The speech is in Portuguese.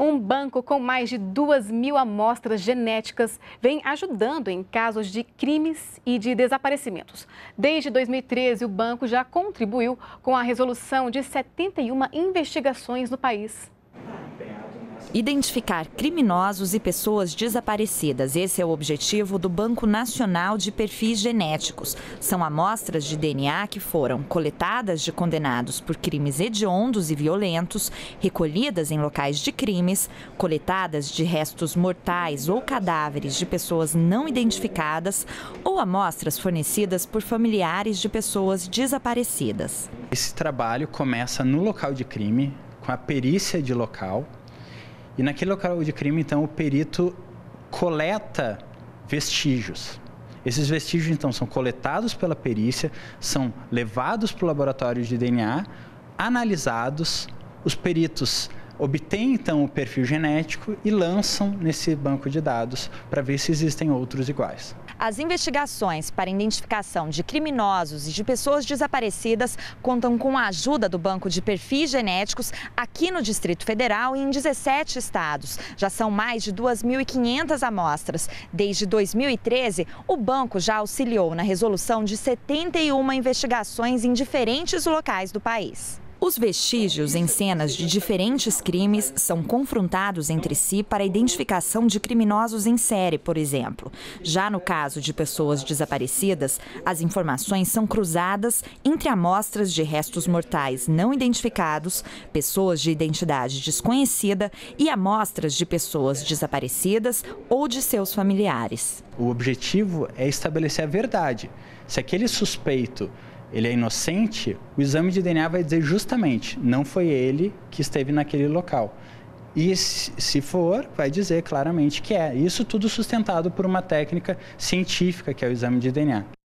Um banco com mais de 2 mil amostras genéticas vem ajudando em casos de crimes e de desaparecimentos. Desde 2013, o banco já contribuiu com a resolução de 71 investigações no país identificar criminosos e pessoas desaparecidas. Esse é o objetivo do Banco Nacional de Perfis Genéticos. São amostras de DNA que foram coletadas de condenados por crimes hediondos e violentos, recolhidas em locais de crimes, coletadas de restos mortais ou cadáveres de pessoas não identificadas ou amostras fornecidas por familiares de pessoas desaparecidas. Esse trabalho começa no local de crime, com a perícia de local e naquele local de crime, então, o perito coleta vestígios. Esses vestígios, então, são coletados pela perícia, são levados para o laboratório de DNA, analisados, os peritos obtêm então o perfil genético e lançam nesse banco de dados para ver se existem outros iguais. As investigações para identificação de criminosos e de pessoas desaparecidas contam com a ajuda do Banco de Perfis Genéticos aqui no Distrito Federal e em 17 estados. Já são mais de 2.500 amostras. Desde 2013, o banco já auxiliou na resolução de 71 investigações em diferentes locais do país. Os vestígios em cenas de diferentes crimes são confrontados entre si para a identificação de criminosos em série, por exemplo. Já no caso de pessoas desaparecidas, as informações são cruzadas entre amostras de restos mortais não identificados, pessoas de identidade desconhecida e amostras de pessoas desaparecidas ou de seus familiares. O objetivo é estabelecer a verdade. Se aquele suspeito ele é inocente, o exame de DNA vai dizer justamente, não foi ele que esteve naquele local. E se for, vai dizer claramente que é. Isso tudo sustentado por uma técnica científica, que é o exame de DNA.